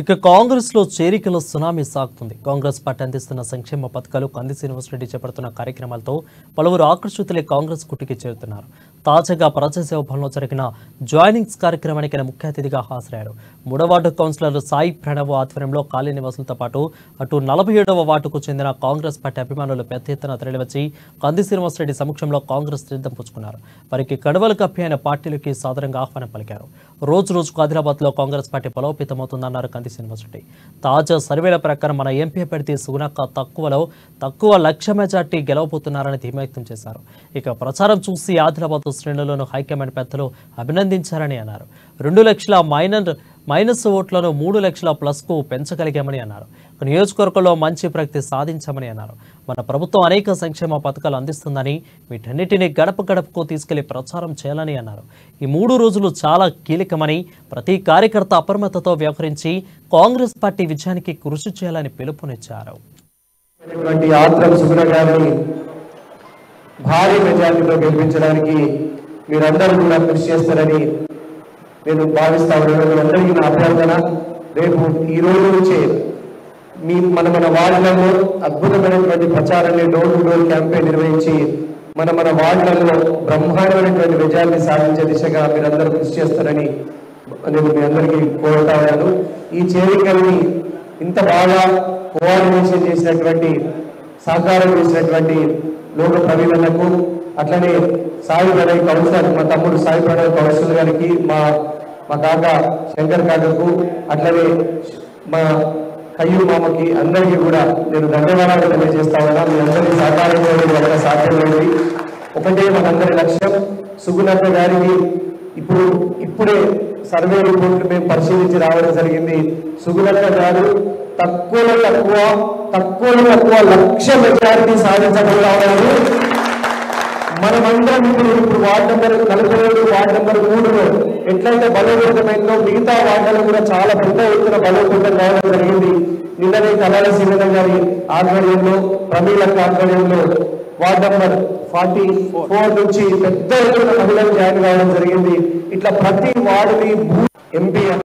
ఇక కాంగ్రెస్లో చేరికల సునామీ సాగుతుంది. కాంగ్రెస్ పార్టీ అందిస్తున్న సంక్షేమ పథకాలు కంది శ్రీనివాసరెడ్డి చేపడుతున్న కార్యక్రమాలతో పలువురు ఆకర్షితులే కాంగ్రెస్ కుటికి చేరుతున్నారు. తాజాగా ప్రజాసేవ భవన్లో జరిగిన జాయినింగ్స్ కార్యక్రమానికి ముఖ్య అతిథిగా హాజరయ్యారు. మూడవ వార్డు కౌన్సిలర్ సాయి ప్రణవ్ ఆధ్వర్యంలో ఖాళీ నివాసులతో పాటు అటు నలభై ఏడవ వార్డుకు చెందిన కాంగ్రెస్ పార్టీ అభిమానులు పెద్ద ఎత్తున తరలివచ్చి కంది శ్రీనివాసరెడ్డి సమక్షంలో కాంగ్రెస్ తీర్థం పుచ్చుకున్నారు. వారికి కడవలు కప్పి అయిన పార్టీలకి సాధారణంగా ఆహ్వానం పలికారు. రోజు రోజుకు ఆదిలాబాద్లో కాంగ్రెస్ పార్టీ బలోపేతమవుతుందన్నారు కంది శ్రీనివాసరెడ్డి తాజా సర్వేల ప్రకారం మన ఎంపీ అభ్యర్థి సుగుణక్క తక్కువలో తక్కువ లక్ష మెజార్టీ గెలవబోతున్నారని ధీమా వ్యక్తం చేశారు. ఇక ప్రచారం చూసి ఆదిలాబాద్ శ్రేణులను హైకమాండ్ పెద్దలు అభినందించారని అన్నారు. రెండు లక్షల మైనర్ మైనస్ ఓట్లను మూడు లక్షల ప్లస్కు పెంచగలిగామని అన్నారు. నియోజకవర్గంలో మంచి ప్రగతి సాధించామని అన్నారు. మన ప్రభుత్వం అనేక సంక్షేమ పథకాలు అందిస్తుందని వీటన్నిటిని గడప గడపకు తీసుకెళ్ళి ప్రచారం చేయాలని అన్నారు. ఈ మూడు రోజులు చాలా కీలకమని ప్రతి కార్యకర్త అప్రమత్తతో వ్యవహరించి కాంగ్రెస్ పార్టీ విజయానికి కృషి చేయాలని పిలుపునిచ్చారు. భారీ మెజార్టీతో గెలిపించడానికి మీరందరూ కూడా కృషి చేస్తారని నేను భావిస్తా ఉన్నాను. నా అభ్యర్థన రేపు ఈ రోజు నుంచే మీ మన మన వార్డులలో అద్భుతమైనటువంటి ప్రచారాన్ని డోర్ టు డోర్ క్యాంపెయిన్ నిర్వహించి మన మన వార్డులలో బ్రహ్మాండమైనటువంటి విజయాన్ని సాధించే దిశగా మీరందరూ కృషి చేస్తారని నేను మీ అందరికీ కోరుతా ఉన్నాను. ఈ చేరికల్ని ఇంత బాగా కోఆర్డినేషన్ చేసినటువంటి సహకారం చేసినటువంటి లోక ప్రవీణలకు అట్లనే సాయి ప్రణయ్ కౌన్సిలర్ మా తమ్ముడు సాయి ప్రణయ్ కౌన్సిలర్ గారికి మా మా కాక శంకర్ కాకకు అట్లనే మా కయ్యూరు మామకి అందరికీ కూడా నేను ధన్యవాదాలు తెలియజేస్తా ఉన్నా. మీ అందరి సహకారంలో ఇది వల్ల సాధ్యమైంది. ఒకటే మనందరి లక్ష్యం సుగుణక్క గారికి ఇప్పుడు ఇప్పుడే సర్వే రిపోర్ట్లు మేము పరిశీలించి రావడం జరిగింది. సుగుణక్క గారు తక్కువలో తక్కువ తక్కువలో తక్కువ లక్ష మెజారిటీ సాధించగలుగుతారు మనమందరం ఇప్పుడు ఇప్పుడు వార్డు నెంబర్ నలభై ఏడు వార్డు నెంబర్ మూడులో ఎట్లయితే బలోపేతమైందో మిగతా వార్డులు కూడా చాలా పెద్ద ఎత్తున బలోపేతం కావడం జరిగింది. నిన్ననే కళాల శ్రీధర్ గారి ఆధ్వర్యంలో ప్రమీలక్క ఆధ్వర్యంలో వార్డు నెంబర్ ఫార్టీ ఫోర్ నుంచి పెద్ద ఎత్తున మహిళలు జాయిన్ కావడం జరిగింది. ఇట్లా ప్రతి వార్డుని ఎంపీ